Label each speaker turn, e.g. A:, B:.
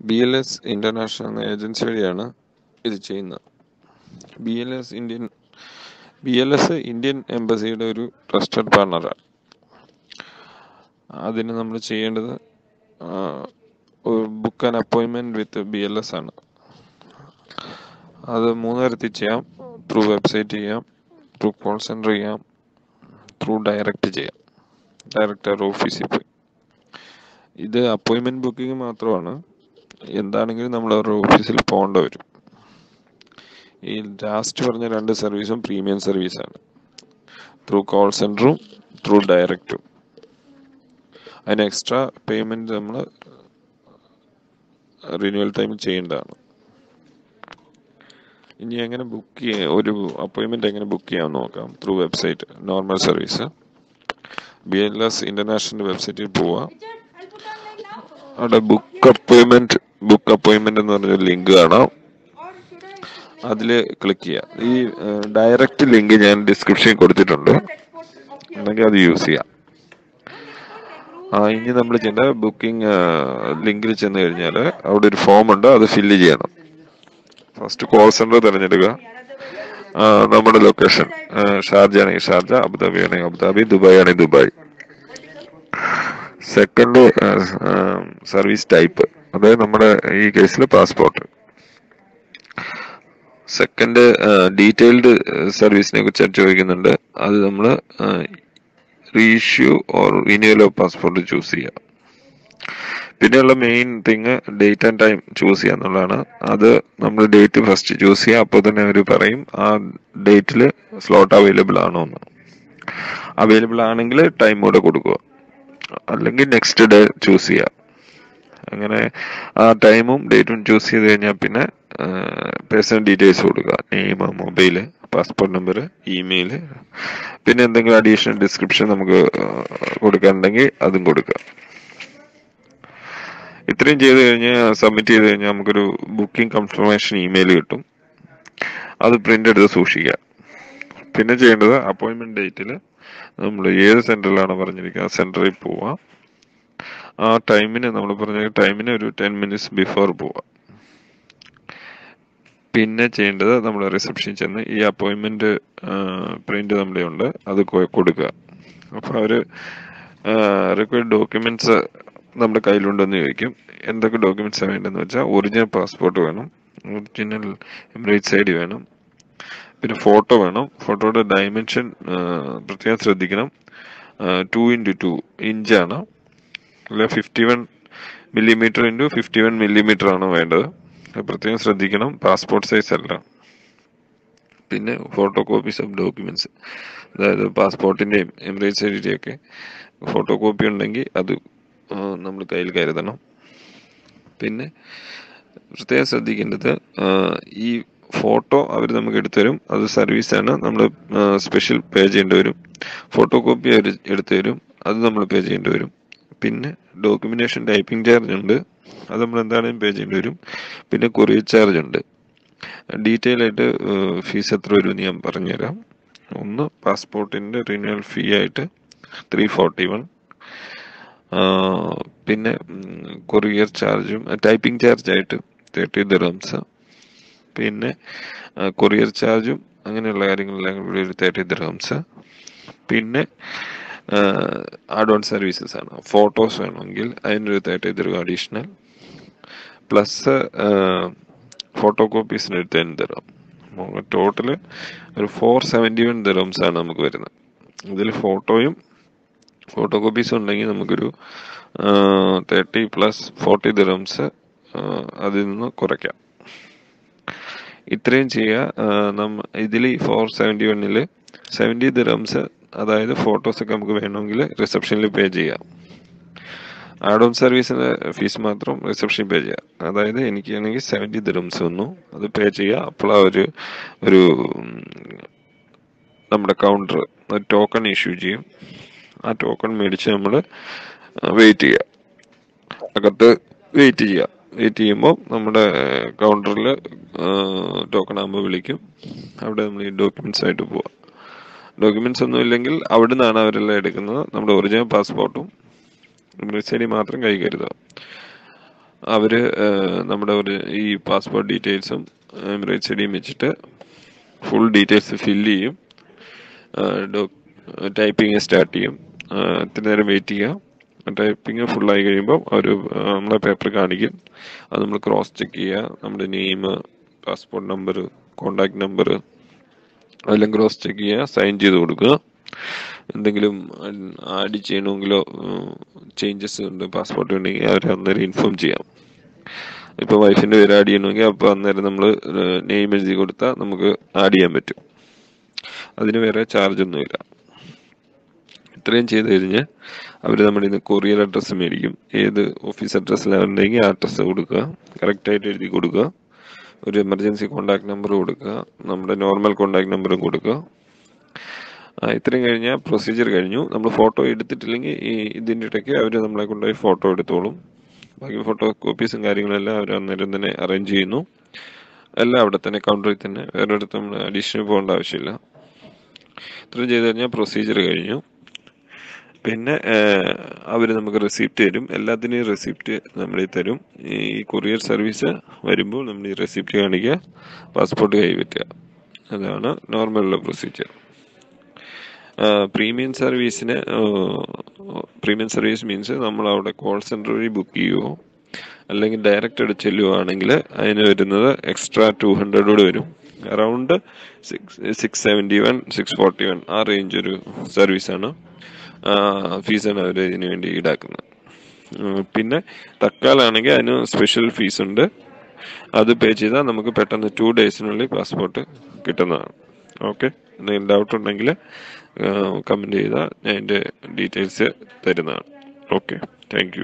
A: B L S international എന്ന agency വഴിയാണ് ഇത് ചെയ്യുന്നത്. B L S Indian B L S Indian എംബസിയുടെ ഒരു ട്രസ്റ്റഡ് പാർട്ണറാണ് അതിന് നമ്മൾ ചെയ്യേണ്ടത് ബുക്ക് ആൻ അപ്പോയിൻമെന്റ് വിത്ത് ബി എൽ എസ് ആണ്. അത് മൂന്ന് തരത്തിൽ ചെയ്യാം. ത്രൂ വെബ്സൈറ്റ് ചെയ്യാം. ത്രൂ കോൾ സെന്റർ ചെയ്യാം. ത്രൂ ഡയറക്റ്റ് ചെയ്യാം. ഡയറക്റ്റ് ഓഫീസിൽ പോയി. ഇത് അപ്പോയിൻമെന്റ് ബുക്കിംഗ് മാത്രമാണ്. എന്താണെങ്കിലും നമ്മൾ അവരുടെ ഓഫീസിൽ പോകേണ്ട വരും. ഈ ലാസ്റ്റ് പറഞ്ഞ രണ്ട് സർവീസും പ്രീമിയം സർവീസാണ് ത്രൂ കോൾ സെന്ററും ത്രൂ ഡയറക്റ്റും അതിന് എക്സ്ട്രാ പേയ്മെന്റ് നമ്മൾ റിന്യൂവൽ ടൈമിൽ ചെയ്യേണ്ടതാണ്. ഇനി എങ്ങനെ ബുക്ക് ചെയ്യാം ഒരു അപ്പോയിൻമെന്റ് എങ്ങനെ ബുക്ക് ചെയ്യാമെന്ന് നോക്കാം. Through website normal service B L S international വെബ്സൈറ്റിൽ പോവുക അവിടെ ബുക്ക് അപ്പോയിൻമെന്റ് ബുക്ക് അപ്പോയിന്റ്മെന്റ് എന്ന് പറഞ്ഞ ലിങ്ക് കാണാം. അതിൽ ക്ലിക്ക് ചെയ്യാം. ഈ ഡയറക്റ്റ് ലിങ്ക് ഞാൻ ഡിസ്ക്രിപ്ഷനിൽ കൊടുത്തിട്ടുണ്ട്. ഉണ്ടെങ്കിൽ അത് യൂസ് ചെയ്യാം. ആ ഇനി നമ്മൾ ചെന്ന ബുക്കിംഗ് ലിങ്കിൽ ചെന്ന് കഴിഞ്ഞാൽ അവിടെ ഒരു ഫോം ഉണ്ട്. അത് ഫില്ല് ചെയ്യണം. ഫസ്റ്റ് കോൾ സെന്റർ തിരഞ്ഞെടുക്കുക. നമ്മുടെ ലൊക്കേഷൻ ഷാർജ ആണെങ്കിൽ ഷാർജ അബുദാബി ആണെങ്കിൽ അബുദാബി ദുബായ് ആണെങ്കിൽ ദുബായ്. സെക്കൻഡ് സർവീസ് ടൈപ്പ് അതായത് നമ്മുടെ ഈ കേസിൽ പാസ്പോർട്ട് സെക്കൻഡ് ഡീറ്റെയിൽഡ് സർവീസിനെ കുറിച്ച് ചോദിക്കുന്നുണ്ട്. അത് നമ്മൾ reissue or renewal of passport choose ചെയ്യുക പിന്നെയുള്ള main thing date and time choose ചെയ്യുക എന്നുള്ളതാണ്. അത് നമ്മൾ ഡേറ്റ് ഫസ്റ്റ് ചൂസ് ചെയ്യുക അപ്പോൾ തന്നെ അവർ പറയും ആ ഡേറ്റിൽ സ്ലോട്ട് അവൈലബിൾ ആണോ എന്ന്. അവൈലബിൾ ആണെങ്കിൽ ടൈം കൂടെ കൊടുക്കുക. അല്ലെങ്കിൽ നെക്സ്റ്റ് ഡേ ചൂസ് ചെയ്യുക അങ്ങനെ ആ ടൈമും ഡേറ്റും ചൂസ് ചെയ്ത് കഴിഞ്ഞാൽ പിന്നെ പേഴ്സണൽ ഡീറ്റെയിൽസ് കൊടുക്കുക. Name mobile passport number email പിന്നെ എന്തെങ്കിലും അഡീഷണൽ ഡിസ്ക്രിപ്ഷൻ നമുക്ക് കൊടുക്കാനുണ്ടെങ്കിൽ അതും കൊടുക്കുക. ഇത്രയും ചെയ്ത് കഴിഞ്ഞ് സബ്മിറ്റ് ചെയ്ത് കഴിഞ്ഞാൽ നമുക്കൊരു ബുക്കിംഗ് കൺഫർമേഷൻ ഇമെയിൽ കിട്ടും. അത് പ്രിന്റ് എടുത്ത് സൂക്ഷിക്കുക. പിന്നെ ചെയ്യേണ്ടത് അപ്പോയിന്റ്മെന്റ് ഡേറ്റിൽ നമ്മൾ ഏത് സെന്ററിലാണ് പറഞ്ഞിരിക്കുക ആ സെന്ററിൽ പോവുക ആ ടൈമിന് നമ്മൾ പറഞ്ഞ ടൈമിന് ഒരു ടെൻ മിനിറ്റ്സ് ബിഫോർ പോവാം. പിന്നെ ചെയ്യേണ്ടത് നമ്മൾ റിസപ്ഷൻ ചെന്ന് ഈ അപ്പോയിന്റ്മെന്റ് പ്രിന്റ് നമ്മുടെ ഉണ്ട് അത് കൊടുക്കുക. അപ്പോൾ അവർ റിക്വയർഡ് ഡോക്യുമെന്റ്സ് നമ്മുടെ കയ്യിലുണ്ടെന്ന് ചോദിക്കും. എന്തൊക്കെ ഡോക്യുമെന്റ്സ് വേണ്ടതെന്ന് വെച്ചാൽ ഒറിജിനൽ പാസ്പോർട്ട് വേണം ഒറിജിനൽ എമിറേറ്റ്സ് ഐ ഡി വേണം പിന്നെ ഫോട്ടോ വേണം. ഫോട്ടോയുടെ ഡയമെൻഷൻ പ്രത്യേകം ശ്രദ്ധിക്കണം. ടു ഇന്റു ടു ഇഞ്ചാണ് അല്ല fifty one millimetre into fifty one millimetre ആണ് വേണ്ടത്. പ്രത്യേകം ശ്രദ്ധിക്കണം. പാസ്പോർട്ട് സൈസ് അല്ല. പിന്നെ ഫോട്ടോ കോപ്പീസ് ഓഫ് ഡോക്യുമെന്റ്സ് അതായത് പാസ്പോർട്ടിന്റെയും എമിറേറ്റ്സ് ഐ ഒക്കെ ഫോട്ടോ കോപ്പി ഉണ്ടെങ്കിൽ അത് നമ്മൾ കയ്യിൽ കരുതണം. പിന്നെ പ്രത്യേകം ശ്രദ്ധിക്കേണ്ടത് ഈ ഫോട്ടോ അവർ നമുക്ക് എടുത്തു തരും അത് ആണ്. നമ്മൾ സ്പെഷ്യൽ പേ ചെയ്യേണ്ടി വരും. ഫോട്ടോ കോപ്പി അവർ എടുത്തു തരും അത് നമ്മൾ പേ ചെയ്യേണ്ടി വരും. പിന്നെ ഡോക്യുമെന്റേഷൻ ടൈപ്പിംഗ് ചാർജ് ഉണ്ട്. അത് നമ്മൾ എന്താണെങ്കിലും പേ ചെയ്യേണ്ടി വരും. പിന്നെ കൊറിയർ ചാർജ് ഉണ്ട്. ഡീറ്റെയിൽ ആയിട്ട് ഫീസ് എത്ര വരും ഞാൻ പറഞ്ഞുതരാം. ഒന്ന് പാസ്പോർട്ടിന്റെ റിന്യൂവൽ ഫീ ആയിട്ട് ത്രീ ഫോർട്ടി വൺ പിന്നെ കൊറിയർ ചാർജും ടൈപ്പിംഗ് ചാർജ് ആയിട്ട് തേർട്ടി ദിറംസ് പിന്നെ കൊറിയർ ചാർജും അങ്ങനെയുള്ള കാര്യങ്ങളെല്ലാം കൂടി ഒരു തേർട്ടി ദിറംസ് പിന്നെ ആഡ് ഓൺ സർവീസസ് ആണ്. ഫോട്ടോസ് വേണമെങ്കിൽ അതിനൊരു തേർട്ടി തരും അഡീഷണൽ പ്ലസ് ഫോട്ടോ കോപ്പീസിന് ഒരു ടെൻ തരും ടോട്ടൽ ഒരു ഫോർ സെവന്റി വൺ ദിറംസ് ആണ് നമുക്ക് വരുന്നത്. ഇതിൽ ഫോട്ടോയും ഫോട്ടോ കോപ്പീസ് ഉണ്ടെങ്കിൽ നമുക്കൊരു തേർട്ടി പ്ലസ് ഫോർട്ടി ദിറംസ് അതിൽ നിന്ന് കുറയ്ക്കാം. ഇത്രയും ചെയ്യുക. നമ്മ ഇതിൽ ഫോർ സെവന്റി വണ്ണിൽ സെവന്റി ദിറംസ് അതായത് ഫോട്ടോസ് ഒക്കെ നമുക്ക് വേണമെങ്കിൽ റിസപ്ഷനിൽ പേ ചെയ്യാം. ആഡ് ഓൺ സർവീസിന്റെ ഫീസ് മാത്രം റിസപ്ഷൻ പേ ചെയ്യാം. അതായത് എനിക്കാണെങ്കിൽ സെവന്റി ദിറംസ് വന്നു. അത് പേ ചെയ്യുക അപ്പോൾ ആ ഒരു നമ്മുടെ കൗണ്ടർ ഒരു ടോക്കൺ ഇഷ്യൂ ചെയ്യും. ആ ടോക്കൺ മേടിച്ച് നമ്മൾ വെയിറ്റ് ചെയ്യുക അകത്ത് വെയിറ്റ് ചെയ്യുക വെയിറ്റ് ചെയ്യുമ്പോൾ നമ്മുടെ കൗണ്ടറിൽ ടോക്കൺ ആകുമ്പോൾ വിളിക്കും. അവിടെ നമ്മൾ ഈ ഡോക്യുമെന്റ്സ് ആയിട്ട് പോവാം. ഡോക്യുമെന്റ്സ് ഒന്നും ഇല്ലെങ്കിൽ അവിടെ നിന്നാണ് അവരെല്ലാം എടുക്കുന്നത്. നമ്മുടെ ഒറിജിനൽ പാസ്പോർട്ടും ശരി മാത്രം കൈ കരുതുക അവർ നമ്മുടെ ഒരു ഈ പാസ്പോർട്ട് ഡീറ്റെയിൽസും എമിറേറ്റ്സ് ഐ വെച്ചിട്ട് ഫുൾ ഡീറ്റെയിൽസ് ഫില്ല് ചെയ്യും. ടൈപ്പിംഗ് സ്റ്റാർട്ട് ചെയ്യും. ഇത്ര നേരം വെയിറ്റ് ചെയ്യുക. ടൈപ്പിംഗ് ഫുള്ളായി കഴിയുമ്പോൾ അവർ നമ്മളെ പേപ്പർ കാണിക്കും. അത് നമ്മൾ ക്രോസ് ചെക്ക് ചെയ്യുക. നമ്മുടെ name passport number contact number അതെല്ലാം ക്രോസ് ചെക്ക് ചെയ്യുക സൈൻ ചെയ്ത് കൊടുക്കുക. എന്തെങ്കിലും ആഡ് ചെയ്യണമെങ്കിലോ ചേഞ്ചസ് ഉണ്ട് പാസ്പോർട്ട് ഉണ്ടെങ്കിൽ അവരെ അന്നേരം ഇൻഫോം ചെയ്യാം. ഇപ്പോൾ വൈഫിന്റെ പേര് ആഡ് ചെയ്യണമെങ്കിൽ അപ്പോൾ അന്നേരം നമ്മൾ നെയിം എഴുതി കൊടുത്താൽ നമുക്ക് ആഡ് ചെയ്യാൻ പറ്റും. അതിന് വേറെ ചാർജ് ഒന്നുമില്ല. ഇത്രയും ചെയ്ത് കഴിഞ്ഞ് അവർ നമ്മുടെ ഇന്ന് കൊറിയർ അഡ്രസ്സ് മേടിക്കും. ഏത് ഓഫീസ് അഡ്രസ്സിലാണെന്നുണ്ടെങ്കിൽ ആ അഡ്രസ്സ് കൊടുക്കുക. കറക്റ്റായിട്ട് എഴുതി കൊടുക്കുക. ഒരു എമർജൻസി കോണ്ടാക്ട് നമ്പർ കൊടുക്കുക. നമ്മുടെ നോർമൽ കോണ്ടാക്ട് നമ്പറും കൊടുക്കുക. ഇത്രയും കഴിഞ്ഞാൽ പ്രൊസീജിയർ കഴിഞ്ഞു. നമ്മൾ ഫോട്ടോ എടുത്തിട്ടില്ലെങ്കിൽ ഈ ഇതിന്റെ ഇടയ്ക്ക് അവർ നമ്മളെ കൊണ്ടുപോയി ഫോട്ടോ എടുത്തോളും. ബാക്കി ഫോട്ടോ കോപ്പീസും കാര്യങ്ങളെല്ലാം അവർ അന്നേരം തന്നെ അറേഞ്ച് ചെയ്യുന്നു. എല്ലാം അവിടെ തന്നെ കൗണ്ടറിൽ തന്നെ. വേറെ അടുത്ത് നമ്മൾ അഡീഷണൽ പോകേണ്ട ആവശ്യമില്ല. ഇത്രയും ചെയ്ത് കഴിഞ്ഞാൽ പ്രൊസീജിയർ കഴിഞ്ഞു. പിന്നെ അവർ നമുക്ക് റെസിപ്റ്റ് തരും. എല്ലാത്തിനെയും റെസിപ്റ്റ് നമ്മൾ തരും. ഈ കൊറിയർ സർവീസ് വരുമ്പോൾ നമ്മൾ ഈ റെസിപ്റ്റ് കാണിക്കുക പാസ്പോർട്ട് കൈവറ്റുക അതാണ് നോർമലുള്ള പ്രൊസീജിയർ പ്രീമിയം സർവീസിന് പ്രീമിയം സർവീസ് മീൻസ് നമ്മൾ അവിടെ കോൾ സെന്റർ വഴി ബുക്ക് ചെയ്യുമോ അല്ലെങ്കിൽ ഡയറക്റ്റ് എടുത്ത് ചെല്ലുവാണെങ്കിൽ അതിന് വരുന്നത് എക്സ്ട്രാ ടു ഹൺഡ്രഡോട് വരും. Around six six seventy one six forty one ആ റേഞ്ച് ഒരു സർവീസാണ് ഫീസാണ് അവർ ഇതിനു വേണ്ടി ഈടാക്കുന്നത്. പിന്നെ തക്കാലാണെങ്കിൽ അതിന് സ്പെഷ്യൽ ഫീസ് ഉണ്ട്. അത് പേ ചെയ്താൽ നമുക്ക് പെട്ടെന്ന് ടു ഡേയ്സിനുള്ളിൽ പാസ്പോർട്ട് കിട്ടുന്നതാണ്. ഓക്കെ എന്തെങ്കിലും ഡൗട്ട് ഉണ്ടെങ്കിൽ കമന്റ് ചെയ്താൽ ഞാൻ എന്റെ ഡീറ്റെയിൽസ് തരുന്നതാണ്. Okay thank